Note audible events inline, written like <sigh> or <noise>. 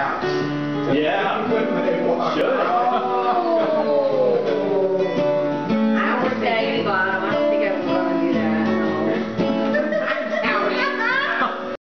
Yeah. When <laughs> they Should.